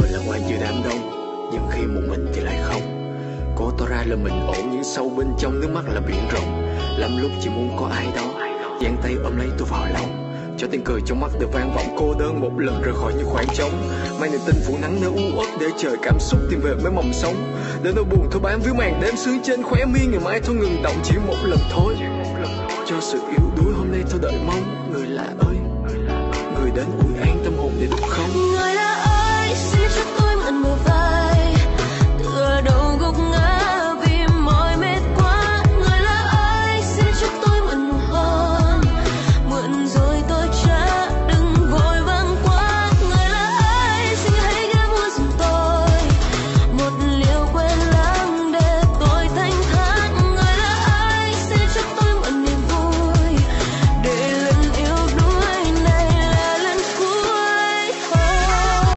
thời là ngoan giữa đám đông, nhưng khi một mình thì lại không. Cố tỏ ra là mình ổn nhưng sâu bên trong nước mắt là biển rộng. Lắm lúc chỉ muốn có ai đó, giang tay ôm lấy tôi vào lòng. Cho tiếng cười trong mắt được vang vọng, cô đơn một lần rời khỏi những khoảng trống. Mang niềm tin phủ nắng nơi u uất để chờ cảm xúc tìm về mới mộng sống. Để nỗi buồn thôi bám víu màn đêm sướng trên khóe mi, ngày mai thôi ngừng động chỉ một lần thôi. Cho sự yếu đuối hôm nay thôi đợi mong, người lạ ơi. Người đến ủi an tâm hồn để được không?